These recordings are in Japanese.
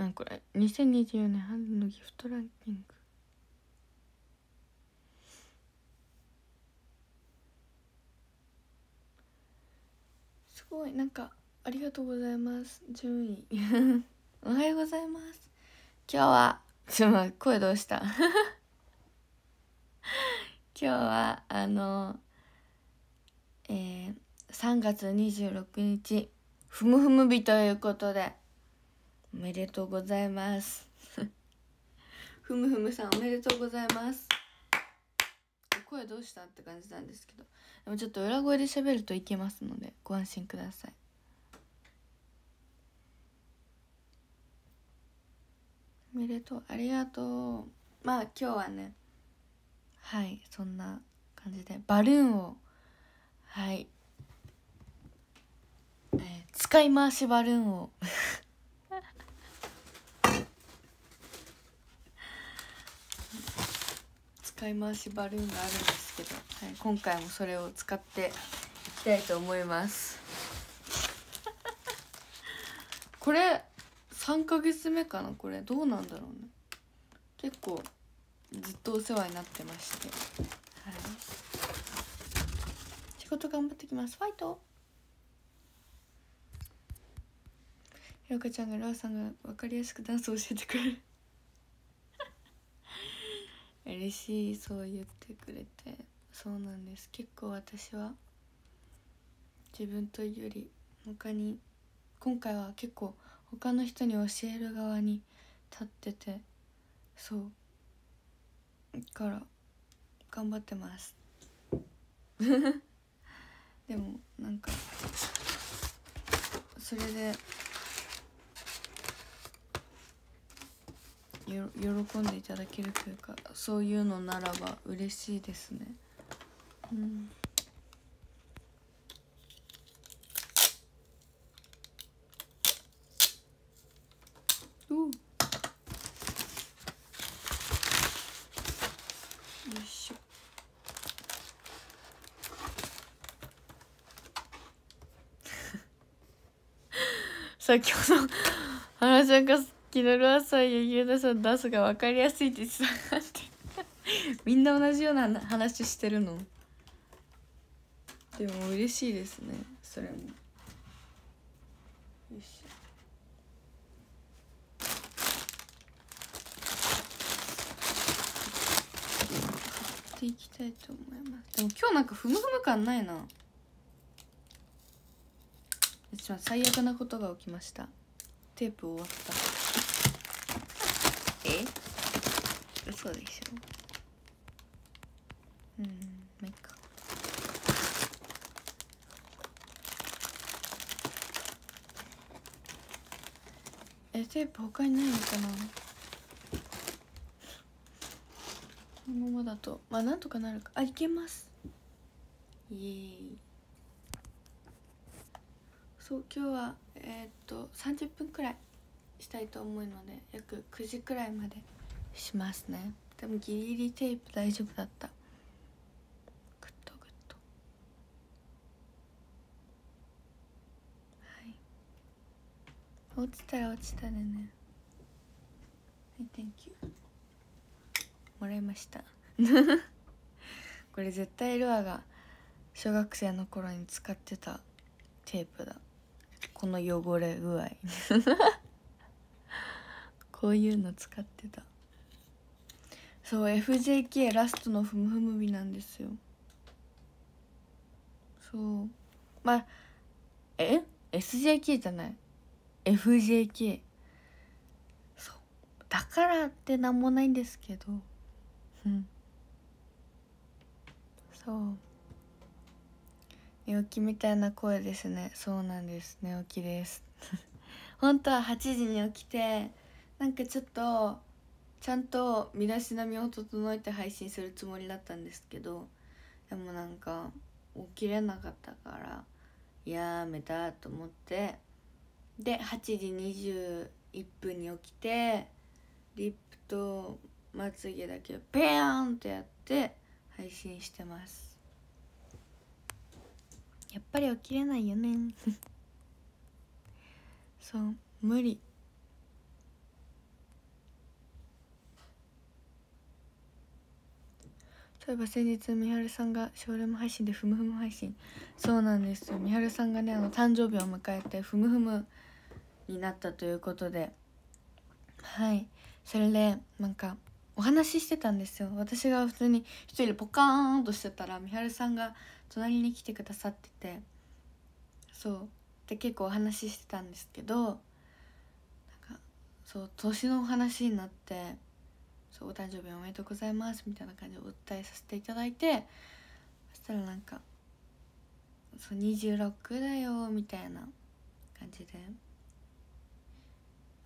なんこれ2024年春のギフトランキング。すごいなんかありがとうございます。順位。おはようございます。今日はちょっと声どうした？今日はあのえー、3月26日ふむふむ日ということでおめでとうございます。ふむふむさんおめでとうございます。声どうしたって感じなんですけど。でもちょっと裏声で喋るといけますのでご安心ください。おめでとうありがとう。まあ今日はねはいそんな感じでバルーンをはい。えー、使い回しバルーンを使い回しバルーンがあるんですけど、はい、今回もそれを使っていきたいと思います。これ3ヶ月目かな？これどうなんだろうね？結構ずっとお世話になってまして。はい。仕事頑張ってきます。ファイト。ひろかちゃんがラーさんが分かりやすくダンスを教えてくれる。嬉しいそう言ってくれてそうなんです。結構私は自分というより他に今回は結構他の人に教える側に立っててそうから頑張ってます。でもなんかそれで喜んでいただけるというかそういうのならば嬉しいですね。うん。よいしょ。先ほど原ちゃんがキノルアサイやユダさん出すが分かりやすいって言ってたって。みんな同じような話してるの。でも嬉しいですねそれも。よいしょ。っていきたいと思います。でも今日なんかふむふむ感ないな。一番最悪なことが起きました。テープ終わったえ嘘でしょ。うんまあいっか。えテープ他にないのかな？このままだと。まあなんとかなるか。あいけます。イエーイ。そう今日はえー、っと30分くらいしたいと思うので約9時くらいまで。しますね。でもギリギリテープ大丈夫だった。グッとグッとはい。落ちたら落ちたでね。はい Thank you もらいました。これ絶対ルアが小学生の頃に使ってたテープだ。この汚れ具合。こういうの使ってた。そう FJK ラストのふむふむ日なんですよ。そう。まあえ？SJK じゃない。FJK そう。だからってなんもないんですけど。うん。そう。寝起きみたいな声ですね。そうなんです。寝起きです。本当は8時に起きてなんかちょっとちゃんと身だしなみを整えて配信するつもりだったんですけどでもなんか起きれなかったからやめたと思ってで8時21分に起きてリップとまつげだけをペーンってやって配信してます。やっぱり起きれないよね。そう無理。そういえば先日みはるさんがショールーム配信でふむふむ配信。そうなんですよ。みはるさんがねあの誕生日を迎えてふむふむになったということで。はい。それでなんかお話ししてたんですよ。私が普通に一人でポカーンとしてたらみはるさんが隣に来てくださってて。そう。で結構お話ししてたんですけどなんかそう年のお話になってそうお誕生日おめでとうございますみたいな感じでお伝えさせていただいてそしたらなんか「そう26だよ」みたいな感じで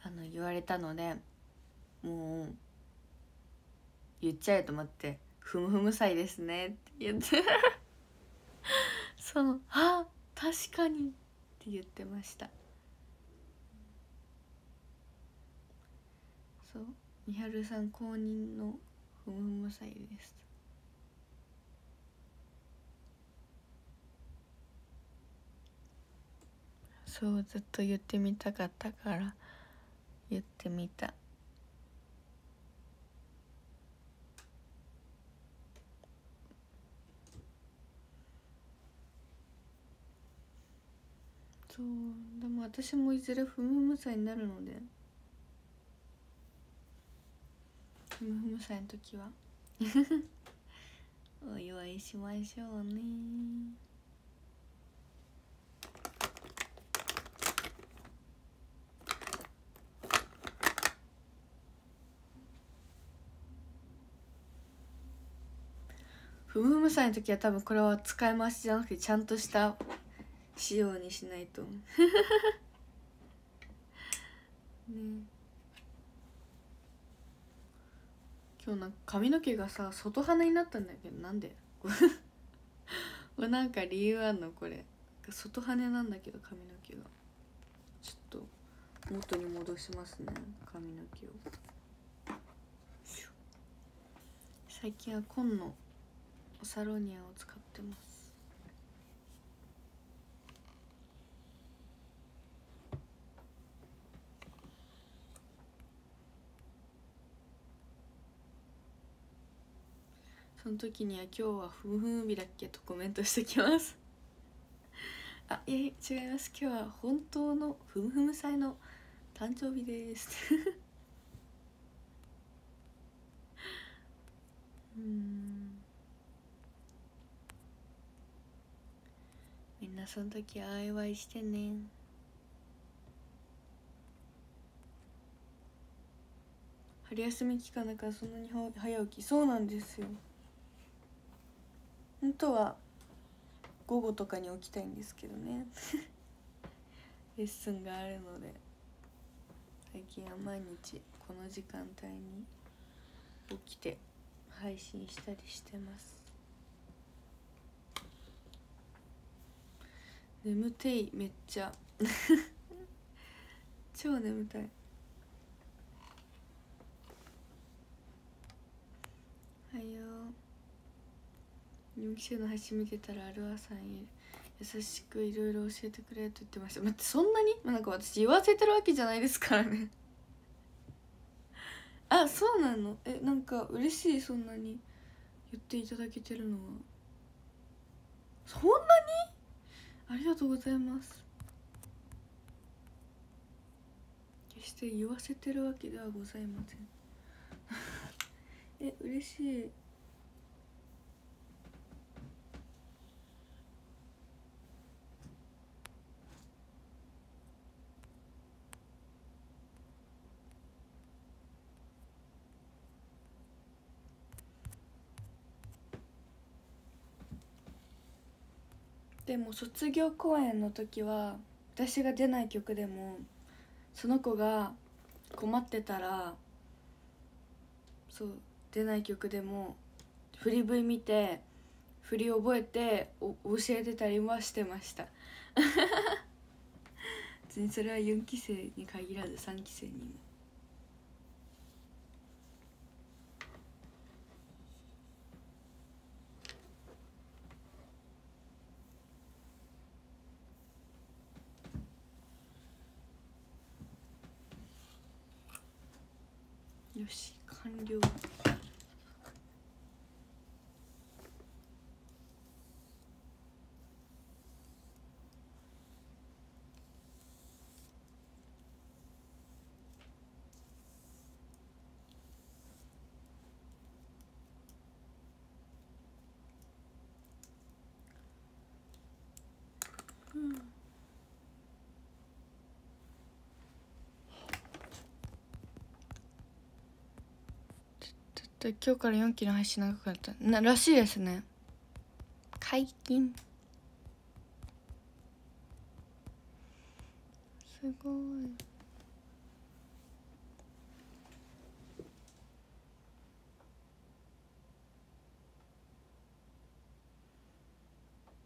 あの言われたのでもう言っちゃえと思って「ふむふむ歳ですね」って言って。そう「あ確かに」って言ってましたそうみはるさん公認のふむふむ歳です。そうずっと言ってみたかったから言ってみた。そうでも私もいずれふむふむ歳になるので。ふむふむ歳の時は。お祝いしましょうね。ふむふむ歳の時は多分これは使い回しじゃなくてちゃんとした仕様にしないと。ね今日なんか髪の毛がさ外鼻になったんだけどなんで？これなんか理由あんの？これ。外羽なんだけど髪の毛が。ちょっと元に戻しますね髪の毛を。最近は紺のサロニアを使ってます。その時には今日はふむふむ日だっけとコメントしてきます。あいや違います。今日は本当のふむふむ祭の誕生日です。うん。みんなその時はお祝いしてね。春休み期間だからそんなに早起き。そうなんですよ。本当は午後とかに起きたいんですけどね。レッスンがあるので。最近は毎日この時間帯に起きて配信したりしてます。眠ていめっちゃ。超眠たい。はよ人気者の配信見てたらアルアさん優しくいろいろ教えてくれと言ってました。待ってそんなに？まなんか私言わせてるわけじゃないですからね。あそうなの。えなんか嬉しいそんなに言っていただけてるのは。そんなに？ありがとうございます。決して言わせてるわけではございません。え嬉しい。でも卒業公演の時は私が出ない曲でもその子が困ってたらそう出ない曲でも振り V 見て振り覚えてお教えてたりはしてました。別にそれは4期生に限らず3期生にもよし完了で今日から4期の配信長くなった。ならしいですね。解禁。すごい。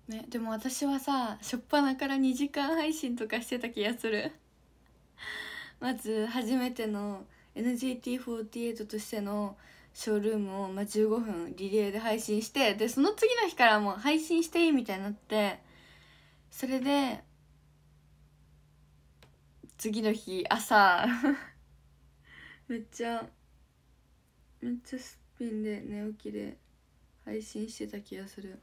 ねでも私はさ初っ端から2時間配信とかしてた気がする。まず初めての NGT48 としてのショールームを、まあ、15分リレーで配信してでその次の日からもう配信していいみたいになってそれで次の日朝 めっちゃめっちゃすっぴんで寝起きで配信してた気がする。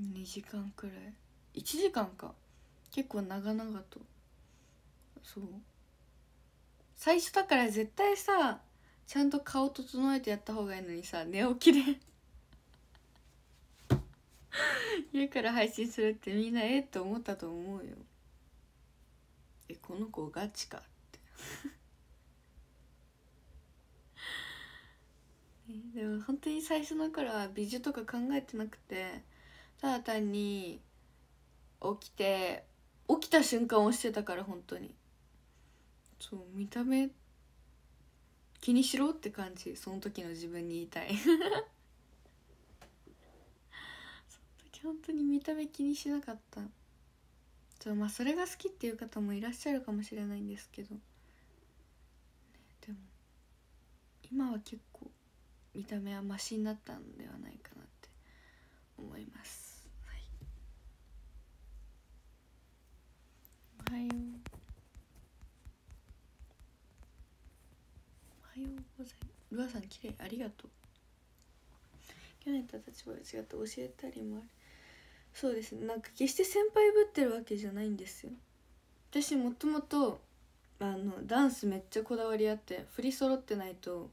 2時間くらい。1時間か。結構長々と。そう。最初だから絶対さちゃんと顔整えてやった方がいいのにさ寝起きで家から配信するってみんなえって思ったと思うよ。えこの子ガチかって。でも本当に最初の頃は美女とか考えてなくてただ単に起きて起きた瞬間をしてたから本当に。そう見た目気にしろって感じ。その時の自分に言いたい。その時本当に見た目気にしなかった。そうまあそれが好きっていう方もいらっしゃるかもしれないんですけど、ね、でも今は結構見た目はマシになったんではないかなって思います。はい。おはようおはようございます。ルアさん綺麗ありがとう。去年と立場が違って教えたりもある。そうですね。なんか決して先輩ぶってるわけじゃないんですよ。私もともとあのダンスめっちゃこだわりあって振り揃ってないと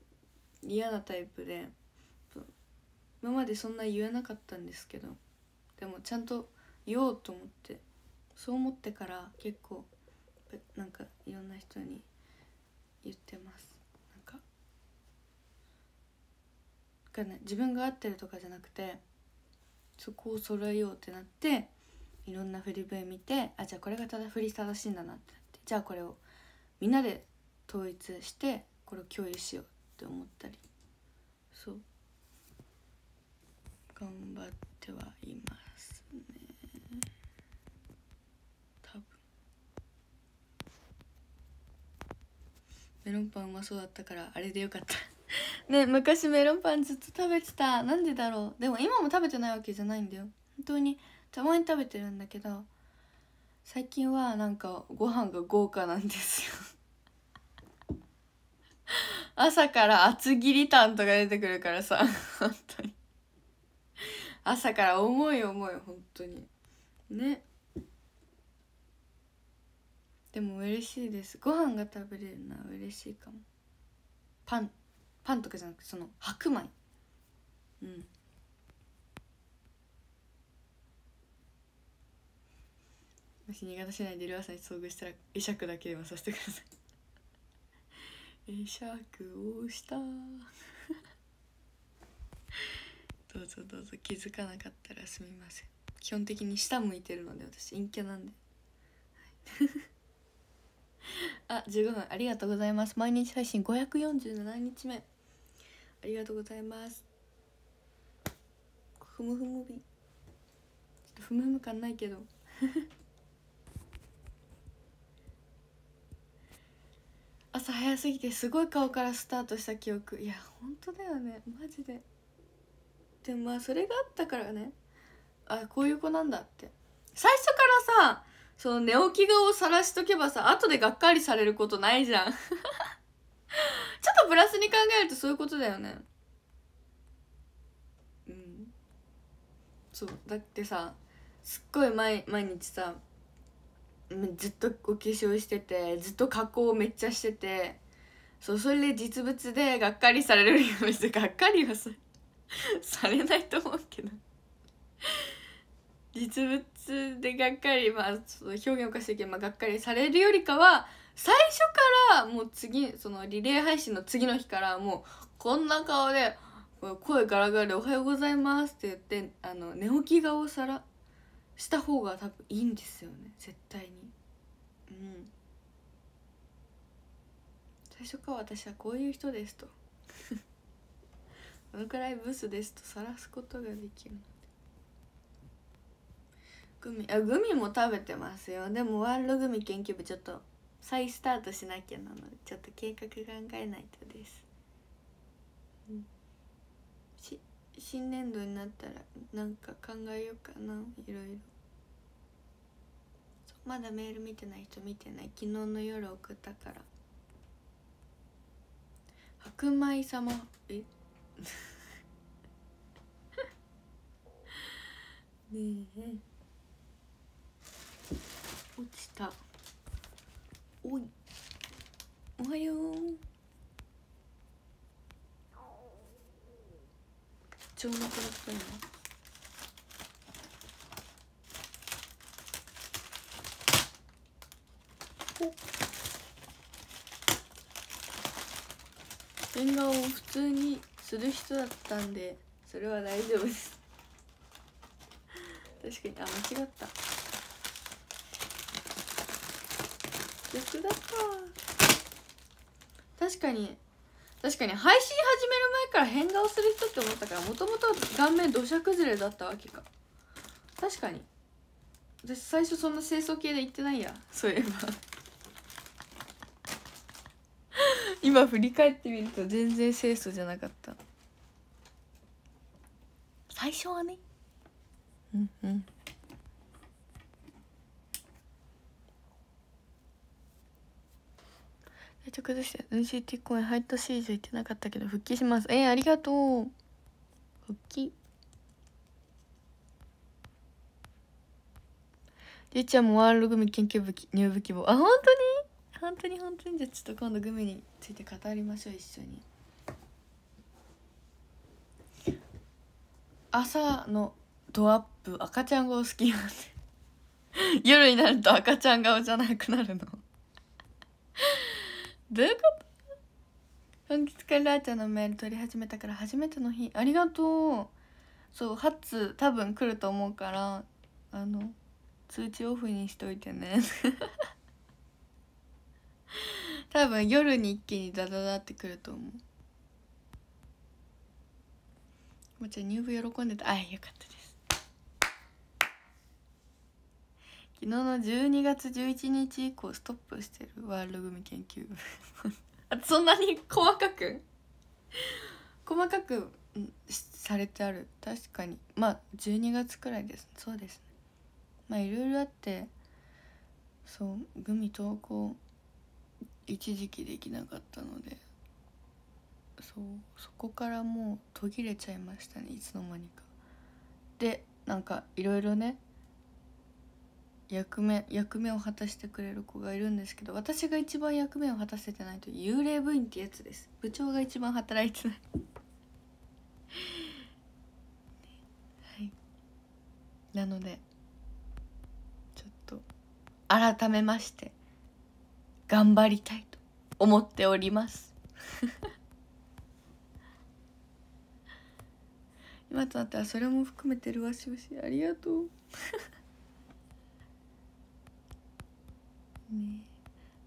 嫌なタイプで今までそんな言えなかったんですけどでもちゃんと言おうと思ってそう思ってから結構なんかいろんな人に言ってます。かね自分が合ってるとかじゃなくてそこを揃えようってなっていろんな振り笛見てあじゃあこれがただ振り正しいんだなってなってじゃあこれをみんなで統一してこれを共有しようって思ったりそう。頑張ってはいますね。多分。メロンパンうまそうだったからあれでよかった。ね昔メロンパンずっと食べてた。なんでだろう。でも今も食べてないわけじゃないんだよ。本当に。たまに食べてるんだけど最近はなんかご飯が豪華なんですよ。朝から厚切りタンとか出てくるからさ本当に。朝から重い重い本当に。ね。でも嬉しいです。ご飯が食べれるのは嬉しいかも。パン。パンとかじゃなくてその白米。うん。もし新潟市内でルアさんに遭遇したら会釈だけでもさせてください。会釈をした。どうぞどうぞ。気づかなかったらすみません。基本的に下向いてるので私陰キャなんで。あ15分。ありがとうございます。毎日配信547日目。ありがとうございます。ふむふむび。ちょっとふむふむ感ないけど。朝早すぎてすごい顔からスタートした記憶。いや本当だよね。マジで。でもまあそれがあったからね。あこういう子なんだって。最初からさその寝起き顔を晒しとけばさ後でがっかりされることないじゃん。ちょっとプラスに考えるとそういうことだよね。うん。そう。だってさすっごい毎毎日さずっとお化粧しててずっと加工めっちゃしててそうそれで実物でがっかりされるよ別にがっかりはさされないと思うけど。実物でがっかりまあ表現おかしいけど、まあ、がっかりされるよりかは最初からもう次そのリレー配信の次の日からもうこんな顔で声ガラガラで「おはようございます」って言ってあの寝起き顔さらした方が多分いいんですよね。絶対に。うん。最初から私はこういう人ですと。このくらいブスですと晒すことができるグミあグミも食べてますよ。でもワールドグミ研究部ちょっと再スタートしなきゃなのでちょっと計画考えないとです、うん、し新年度になったらなんか考えようかないろいろ。まだメール見てない人見てない。昨日の夜送ったから。白米様。え？ねえ。落ちた。おい。おはよう。超なくなったよ変顔を普通にする人だったんでそれは大丈夫です。確かに。あ間違った。逆だった。確かに。確かに配信始める前から変顔する人って思ったからもともと顔面土砂崩れだったわけか。確かに。私最初そんな清楚系で言ってないや。そういえば。今振り返ってみると全然清楚じゃなかった。最初はね。うんうん体調崩して NCT 公演半年以上行ってなかったけど復帰します。えー、ありがとう。復帰。りゅうちゃんもワールドグミ研究部入部希望。あ本当に？本当に本当に？じゃあちょっと今度グミについて語りましょう一緒に。朝のドアップ赤ちゃん顔好きなんで。夜になると赤ちゃん顔じゃなくなるの。どういうこと本日からラーちゃんのメール取り始めたから初めての日。ありがとう。そう初多分来ると思うからあの通知オフにしといてね。多分夜に一気にダダダってくると思う。もちゃん入部喜んでた。あよかったです。昨日の12月11日以降ストップしてるワールド組研究部。そんなに細かく？細かくされてある。確かに。まあ12月くらいです。そうですね。まあいろいろあってそうグミ投稿一時期できなかったのでそうそこからもう途切れちゃいましたね。いつの間にか。でなんかいろいろね役目役目を果たしてくれる子がいるんですけど私が一番役目を果たせてないと幽霊部員ってやつです。部長が一番働いてない。はい。なのでちょっと改めまして頑張りたいと思っております。今となったらそれも含めてるわしわしありがとう。ね。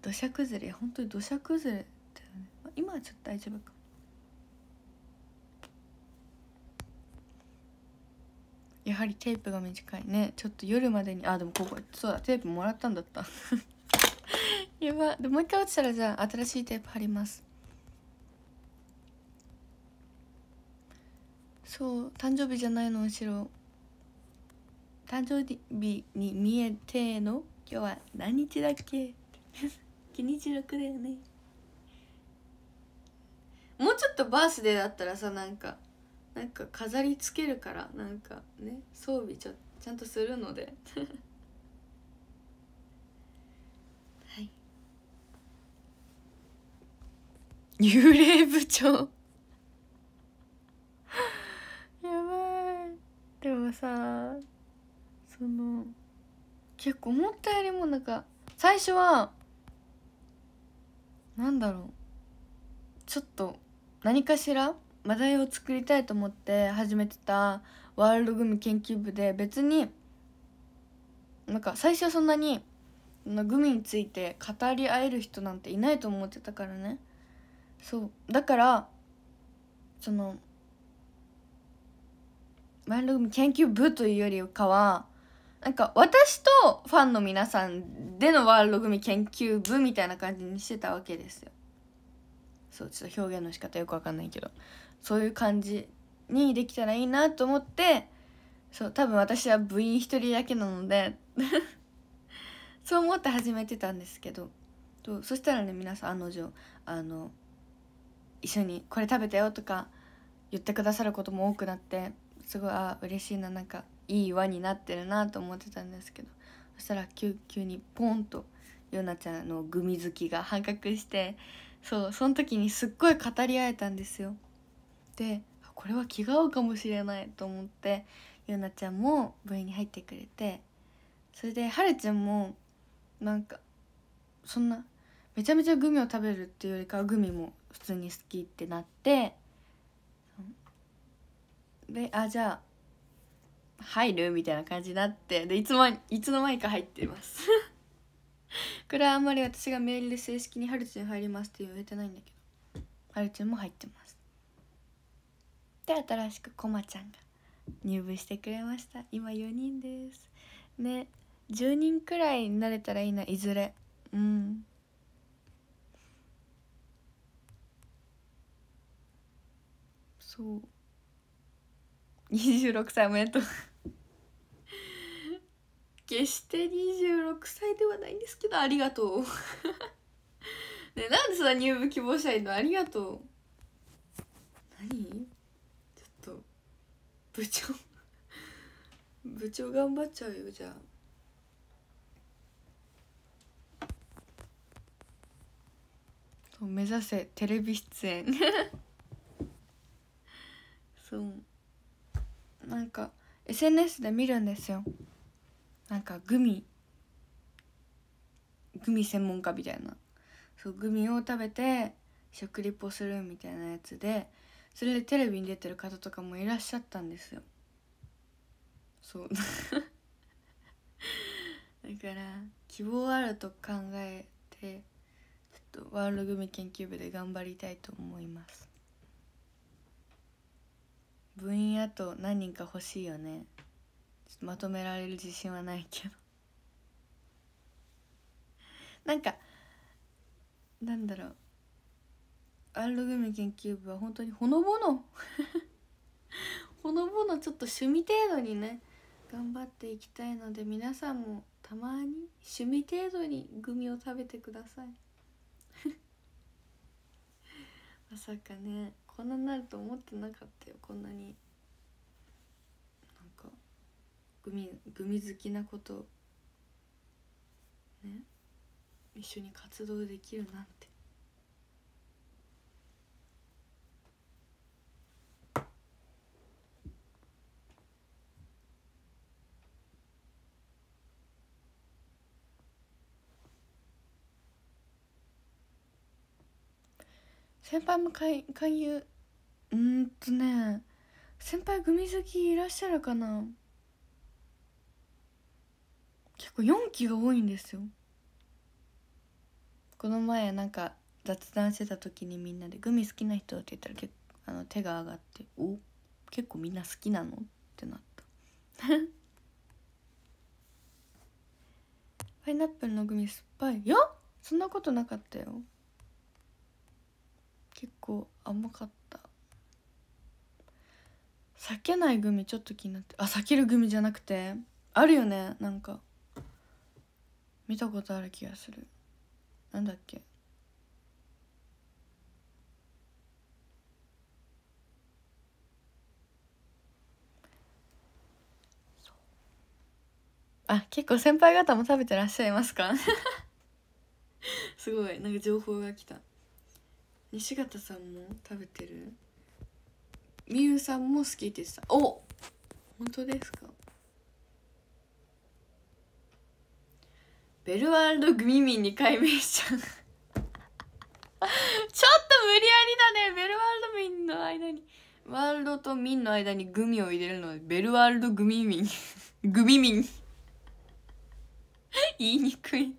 土砂崩れ本当に土砂崩れだよね。今はちょっと大丈夫か。やはりテープが短いね。ちょっと夜までにあでもここそうだテープもらったんだった。やば。でもう一回落ちたらじゃあ新しいテープ貼ります。そう誕生日じゃないの後ろ。誕生日に見えての今日は何日だっけ？日にち6だよね。もうちょっとバースデーだったらさなんかなんか飾りつけるからなんかね装備ちょちゃんとするので。幽霊部長。やばい。でもさその結構思ったよりもなんか最初はなんだろうちょっと何かしら話題を作りたいと思って始めてたワールドグミ研究部で別になんか最初はそんなにグミについて語り合える人なんていないと思ってたからね。そう。だからそのワールドグミ研究部というよりかはなんか私とファンの皆さんでのワールドグミ研究部みたいな感じにしてたわけですよ。そうちょっと表現の仕方よくわかんないけど。そういう感じにできたらいいなと思ってそう多分私は部員一人だけなので そう思って始めてたんですけど。とそしたらね皆さん案の定あの一緒に「これ食べたよ」とか言ってくださることも多くなってすごいあ嬉しいななんかいい輪になってるなと思ってたんですけどそしたら急急にポンとヨナちゃんのグミ好きが半角してそうその時にすっごい語り合えたんですよ。でこれは気が合うかもしれないと思ってヨナちゃんも部員に入ってくれてそれではるちゃんもなんかそんなめちゃめちゃグミを食べるっていうよりかはグミも普通に好きってなってであじゃあ入るみたいな感じになってでいつもいつの間にか入ってます。これはあんまり私がメールで正式に「はるちゃん入ります」って言われてないんだけど。はるちゃんも入ってます。で新しくこまちゃんが入部してくれました。今4人です。ね10人くらいになれたらいいないずれ。うん。そう。26歳おめでとう。決して26歳ではないんですけどありがとう。ねなんでそんな入部希望者いるの？ありがとう。何？ちょっと部長。部長頑張っちゃうよじゃあ。そう目指せテレビ出演。そう。なんか SNS で見るんですよなんかグミグミ専門家みたいな。そうグミを食べて食リポするみたいなやつでそれでテレビに出てる方とかもいらっしゃったんですよ。そう。だから希望あると考えてちょっとワールドグミ研究部で頑張りたいと思います。部員あと何人か欲しいよね。まとめられる自信はないけど。なんかなんだろう。アールグミ研究部は本当にほのぼの。ほのぼのちょっと趣味程度にね頑張っていきたいので皆さんもたまに趣味程度にグミを食べてください。まさかねこんなになると思ってなかったよこんなになんかグミグミ好きなこと。ね。一緒に活動できるなんて。先輩も勧誘。うんとね。先輩グミ好きいらっしゃるかな。結構4期が多いんですよ。この前なんか雑談してた時にみんなで「グミ好きな人?」って言ったら結あの手が上がって「お結構みんな好きなの?」ってなった。パイナップルのグミ酸っぱい？いやそんなことなかったよ。結構甘かった。避けないグミちょっと気になってあ避けるグミじゃなくてあるよねなんか。見たことある気がする。なんだっけ？あ結構先輩方も食べてらっしゃいますか？すごい。なんか情報が来た。西形さんも食べてる？みゆさんも好きって言ってた。お本当ですか？ベルワールドグミミンに改名しちゃう。ちょっと無理やりだね。ベルワールド民の間に。ワールドと民の間にグミを入れるのでベルワールドグミ民 グミ民 言いにくい。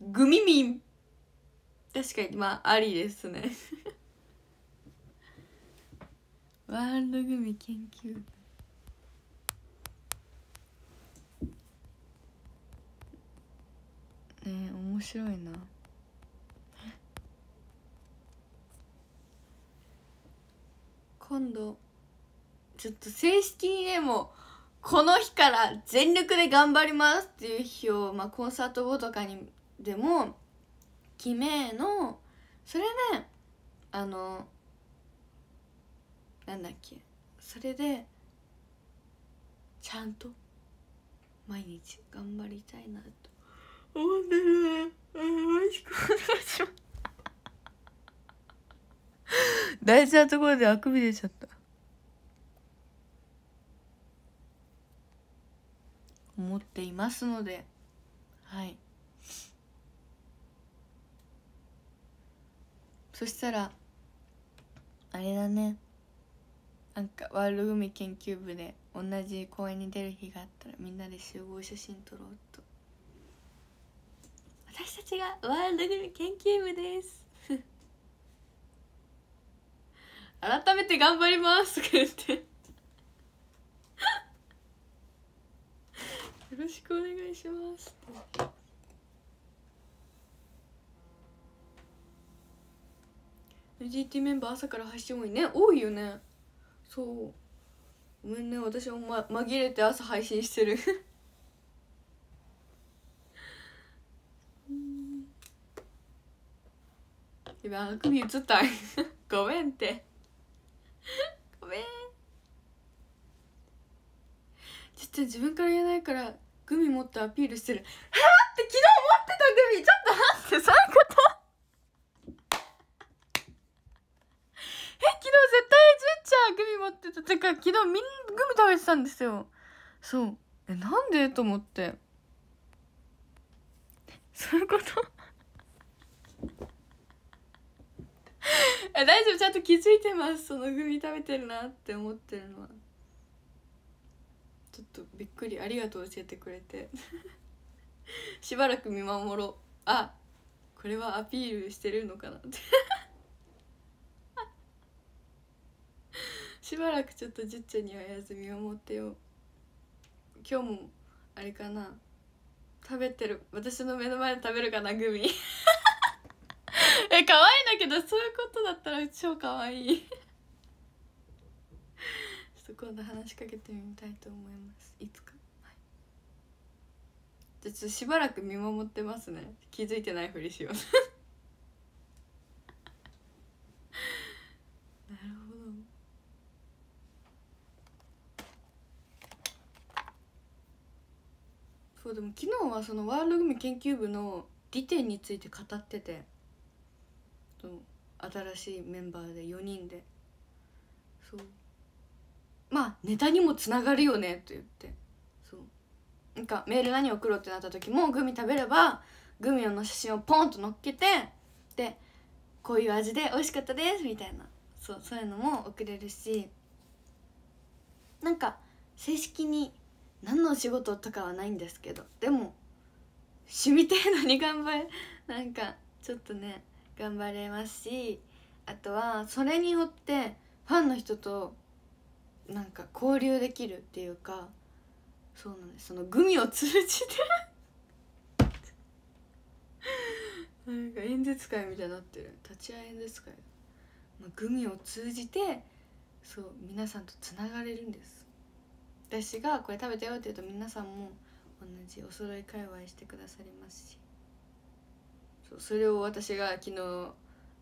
グミ民確かにまあありですね。ワールドグミ研究。ね面白いな。今度ちょっと正式にねもこの日から全力で頑張りますっていう日を、まあ、コンサート後とかにでも決めのそれねあのなんだっけそれでちゃんと毎日頑張りたいなと思ってる。よろしくお願いします大事なところであくび出ちゃった。思っていますので。はい。そしたらあれだね。なんかワールドグミ研究部で同じ公園に出る日があったらみんなで集合写真撮ろうと。私たちがワールドグミ研究部です。改めて頑張ります。とか言って。よろしくお願いします。GT メンバー朝から配信多いね。多いよね。そう。ごめんね。私も、ま、紛れて朝配信してる。今あくび映ったごめんって。ごめん。ちっちゃい自分から言えないからグミ持ってアピールしてる。はあって昨日持ってたグミ。ちょっと待ってそういうこと？え昨日絶対じゅんちゃんグミ持ってた。てか昨日みんなグミ食べてたんですよ。そう。えなんで？と思って。そういうこと？大丈夫？ちゃんと気づいてます。そのグミ食べてるなって思ってるのは。ちょっとびっくり。ありがとう教えてくれて。しばらく見守ろう。あこれはアピールしてるのかなって。しばらくちょっとじっちゃんにはやず見守ってよ今日もあれかな。食べてる。私の目の前で食べるかなグミ。え可愛いんだけどそういうことだったら超可愛い。ちょっと今度話しかけてみたいと思います。いつか、はい、じゃちょっとしばらく見守ってますね。気づいてないふりしよう。なるほど。そうでも昨日はそのワールドグミ研究部の利点について語ってて。そう。新しいメンバーで4人で。そう。まあネタにもつながるよねと言って。そう。なんかメール何送ろうってなった時もグミ食べればグミの写真をポンと乗っけてでこういう味で美味しかったですみたいな。そうそういうのも送れるし。なんか正式に何のお仕事とかはないんですけど。でも趣味程度に頑張れなんかちょっとね頑張れますしあとはそれによってファンの人となんか交流できるっていうかそうなんです。そのグミを通じてなんか演説会みたいになってる。立ち会い演説会、まあ、グミを通じてそう皆さんとつながれるんです。私がこれ食べたよって言うと皆さんも同じお揃い界隈してくださりますし。それを私が昨日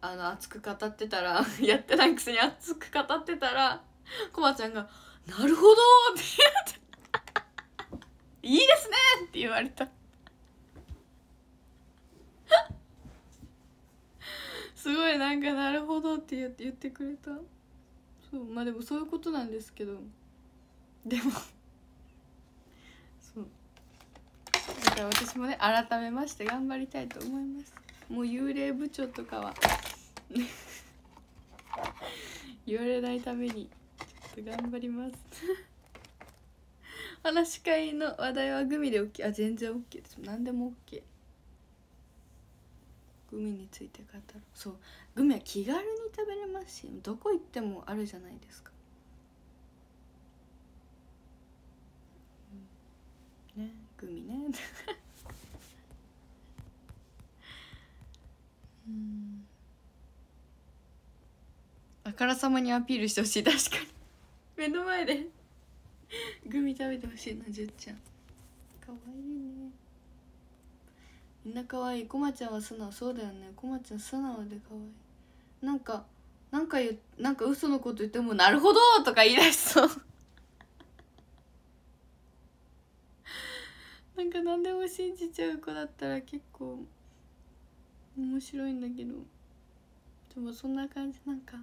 あの熱く語ってたら やってないくせに熱く語ってたらコバちゃんが「なるほど!」って言って「いいですね!」って言われたすごいなんか「なるほど」って言って 言ってくれたそうまあでもそういうことなんですけどでもそうだから私もね改めまして頑張りたいと思います。もう幽霊部長とかは 言われないためにちょっと頑張ります。話し会の話題はグミで OK あ全然 OK です。何でも OK グミについて語る。そう。グミは気軽に食べれますしどこ行ってもあるじゃないですか。ね。グミね。うん。あからさまにアピールしてほしい確かに。目の前で。グミ食べてほしいなじゅっちゃん。かわいいね。みんなかわいい。こまちゃんは素直。そうだよね。こまちゃん素直でかわいい。なんかなんか言うなんか嘘のこと言っても「なるほど!」とか言い出しそうなんか何でも信じちゃう子だったら結構面白いんだけど。でもそんな感じなんか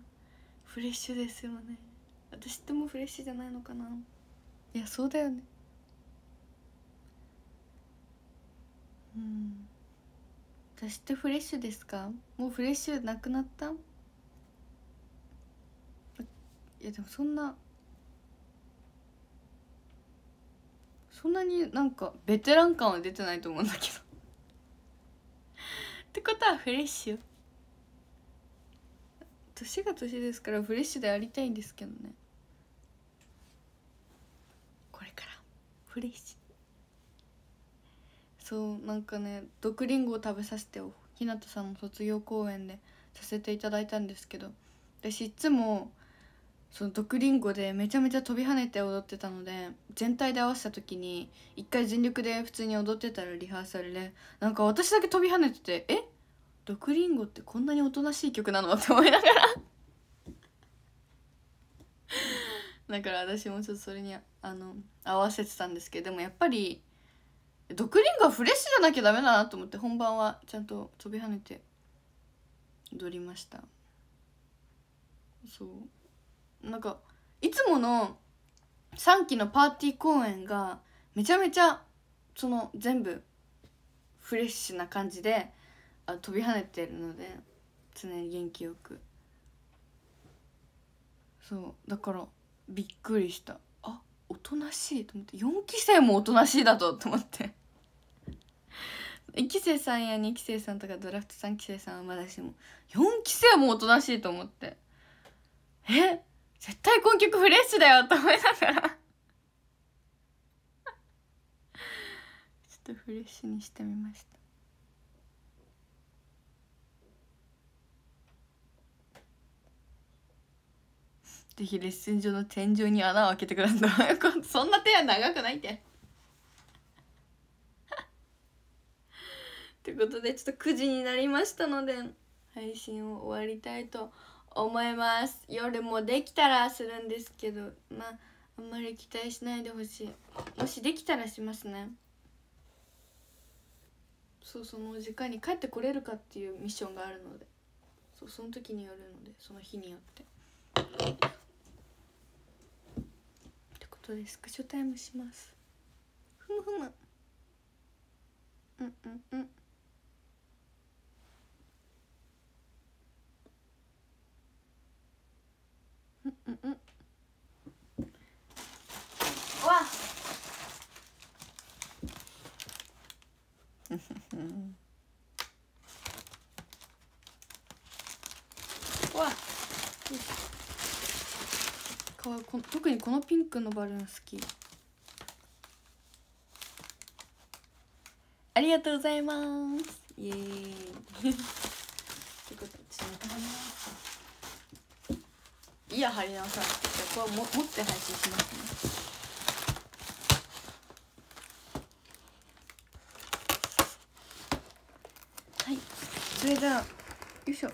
フレッシュですよね。私ってもフレッシュじゃないのかな。いやそうだよね。うん。私ってフレッシュですか？もうフレッシュなくなった？いやでもそんなそんなになんかベテラン感は出てないと思うんだけど。ってことはフレッシュ。年が年ですからフレッシュでありたいんですけどね。これから。フレッシュ。そうなんかね毒リンゴを食べさせて日向さんの卒業公演でさせていただいたんですけど。私いつもその毒リンゴでめちゃめちゃ飛び跳ねて踊ってたので全体で合わせた時に一回全力で普通に踊ってたらリハーサルでなんか私だけ飛び跳ねてて「え？毒リンゴってこんなにおとなしい曲なの?」って思いながら。だから私もちょっとそれにあの合わせてたんですけどでもやっぱり毒リンゴはフレッシュじゃなきゃダメだなと思って本番はちゃんと飛び跳ねて踊りました。そう。なんかいつもの3期のパーティー公演がめちゃめちゃその全部フレッシュな感じであ飛び跳ねてるので常に元気よく。そうだからびっくりした。あおとなしいと思って。4期生もおとなしいだとと思って。1期生さんや2期生さんとかドラフト3期生さんはまだしも4期生もおとなしいと思って。え？絶対今曲フレッシュだよと思いながら。ちょっとフレッシュにしてみました。ぜひレッスン上の天井に穴を開けてください。そんな手は長くないって。ということでちょっと9時になりましたので配信を終わりたいと思います思います。夜もできたらするんですけどまああんまり期待しないでほしい。もしできたらしますね。そうその時間に帰ってこれるかっていうミッションがあるので。そうその時によるのでその日によって。ってことでスクショタイムします。ふむふむ。うんうんうんうんうんわわかわいいこのピンクのバルーン好き。ありがとうございます。イエーイ。ってことでちょっとイヤ貼り直さなくてじゃあこれも持って配信します。ねはい。それではよいしょ。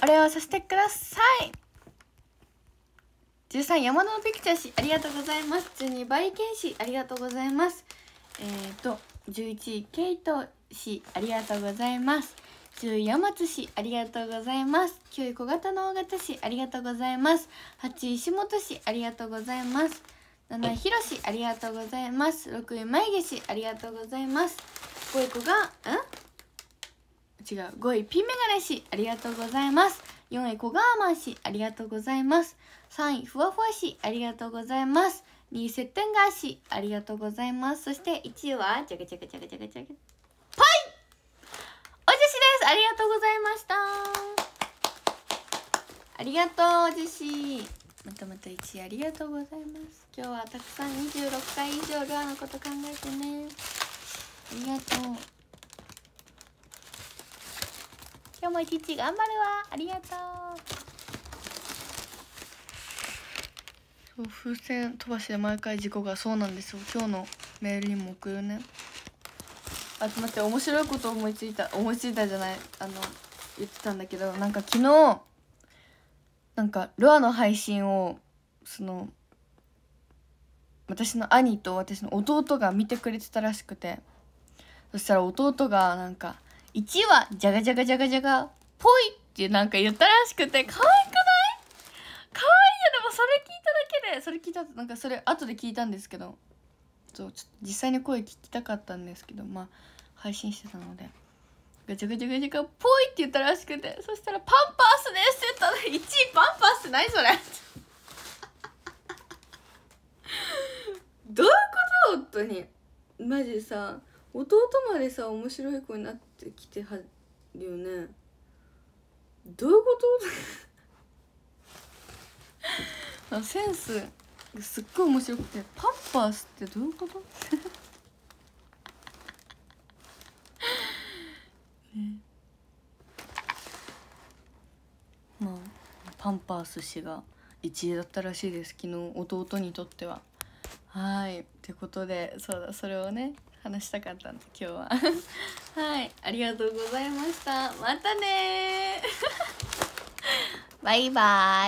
あれをさせてください13山田のピクチャー氏ありがとうございます。12倍剣士ありがとうございます。えっ、ー、と11位ケイト氏ありがとうございます。10位山津氏ありがとうございます。9位小型の大型氏ありがとうございます。8位石本氏ありがとうございます。7位ひろしありがとうございます。6位眉毛氏ありがとうございます。5位子がん？違う。5位ピンメガネ氏ありがとうございます。4位小川マン氏ありがとうございます。3位ふわふわ氏ありがとうございます。2位セッテンガー氏ありがとうございます。そして1位はじゃがじゃがじゃがじゃがじゃがぽい!おじしです。ありがとうございました。ありがとうおじしまたまた1位ありがとうございます。今日はたくさん26回以上ルアのこと考えてね。ありがとう。今日も一日頑張るわ。ありがとう。そう風船飛ばしで毎回事故がそうなんですよ。今日のメールにも送るね。あ待って面白いこと思いついた思いついたじゃない。あの言ってたんだけど。なんか昨日なんかルアの配信をその私の兄と私の弟が見てくれてたらしくて。そしたら弟がなんか「1はじゃがじゃがじゃがじゃがぽい」ってなんか言ったらしくて可愛くない可愛いよでもそれ聞いただけでそれ聞いたなんかそれ後で聞いたんですけどそうちょっと実際に声聞きたかったんですけどまあ配信してたので。ガチャガチャガチャガぽいって言ったらしくてそしたら「パンパースです」って言ったら1位パンパースって何それどういうこと本当にマジさ弟までさ面白い子になってきてはるよね。どういうこと？センスすっごい面白くてパンパースってどういうこと？ね。まあパンパース氏が1位だったらしいです昨日。弟にとっては。はい。ってことでそうだそれをね話したかったんで今日は。はいありがとうございました。またね バイバイ。